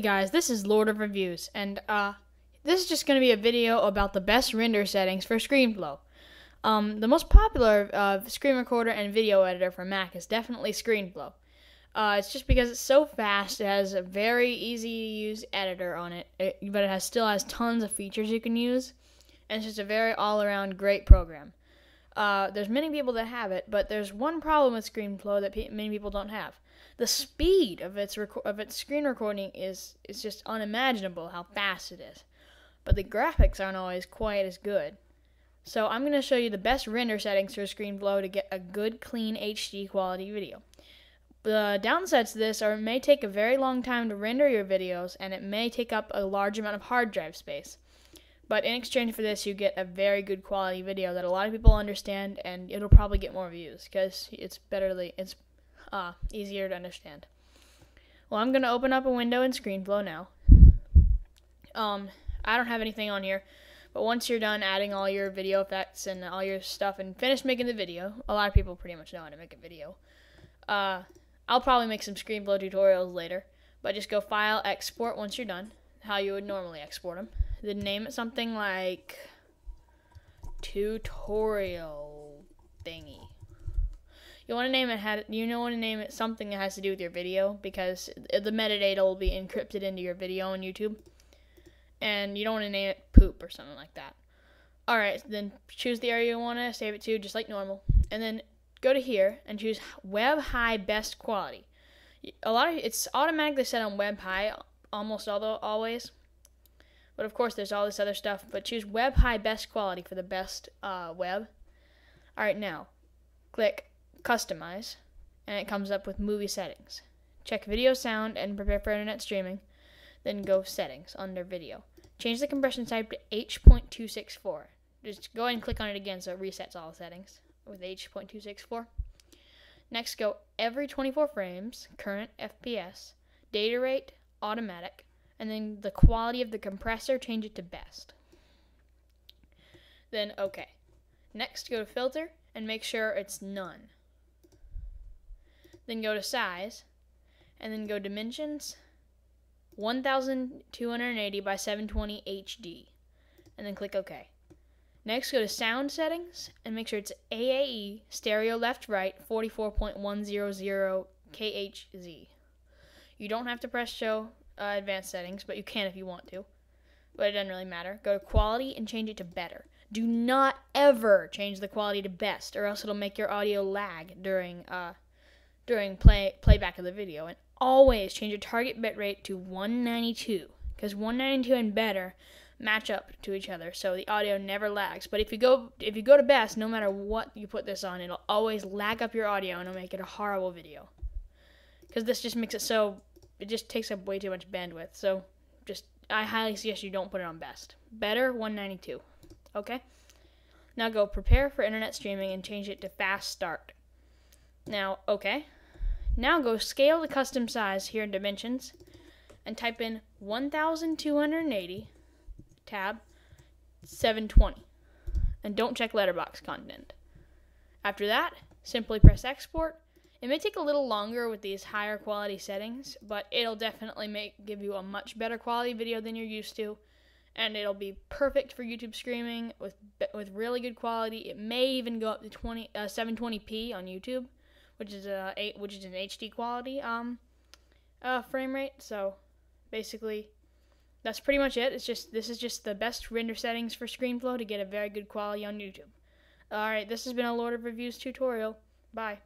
Hey guys, this is Lord of Reviews, and uh, this is just going to be a video about the best render settings for ScreenFlow. Um, the most popular uh, screen recorder and video editor for Mac is definitely ScreenFlow. Uh, it's just because it's so fast. It has a very easy to use editor on it, it but it has still has tons of features you can use, and it's just a very all around great program. Uh, there's many people that have it, but there's one problem with ScreenFlow that pe- many people don't have. The speed of its of its screen recording is is just unimaginable how fast it is, but the graphics aren't always quite as good. So I'm going to show you the best render settings for ScreenFlow to get a good, clean HD quality video. The downsides to this are it may take a very long time to render your videos, and it may take up a large amount of hard drive space. But in exchange for this, you get a very good quality video that a lot of people understand, and it'll probably get more views because it's betterly it's uh, easier to understand. Well, I'm gonna open up a window in ScreenFlow now. Um, I don't have anything on here, but once you're done adding all your video effects and all your stuff and finish making the video, a lot of people pretty much know how to make a video. Uh, I'll probably make some ScreenFlow tutorials later, but just go File, Export once you're done, how you would normally export them then name it something like tutorial thingy. You want to name it you know want to name it something that has to do with your video because the metadata will be encrypted into your video on YouTube. And you don't want to name it poop or something like that. All right, then choose the area you want to save it to just like normal. And then go to here and choose web high best quality. A lot of it's automatically set on web high almost although always but of course, there's all this other stuff. But choose Web High Best Quality for the best uh, web. All right, now click Customize, and it comes up with Movie Settings. Check Video Sound and prepare for internet streaming. Then go Settings under Video. Change the compression type to H.264. Just go ahead and click on it again so it resets all settings with H.264. Next, go every 24 frames, current FPS, data rate, automatic, and then the quality of the compressor, change it to best. Then OK. Next, go to filter and make sure it's none. Then go to size and then go dimensions 1280 by 720 HD and then click OK. Next, go to sound settings and make sure it's AAC stereo left right 44.100 kHz. You don't have to press show uh, advanced settings, but you can if you want to. But it doesn't really matter. Go to quality and change it to better. Do not ever change the quality to best, or else it'll make your audio lag during uh, during play playback of the video. And always change your target bitrate to 192, because 192 and better match up to each other, so the audio never lags. But if you go if you go to best, no matter what you put this on, it'll always lag up your audio and it'll make it a horrible video. Because this just makes it so it just takes up way too much bandwidth. So just I highly suggest you don't put it on best. Better 192. Okay? Now go prepare for internet streaming and change it to fast start. Now, okay. Now go scale the custom size here in dimensions and type in 1280 tab 720 and don't check letterbox content. After that, simply press export it may take a little longer with these higher quality settings, but it'll definitely make give you a much better quality video than you're used to, and it'll be perfect for YouTube streaming with with really good quality. It may even go up to 20 uh, 720p on YouTube, which is a eight, which is an HD quality um uh, frame rate. So basically, that's pretty much it. It's just this is just the best render settings for ScreenFlow to get a very good quality on YouTube. All right, this has been a Lord of Reviews tutorial. Bye.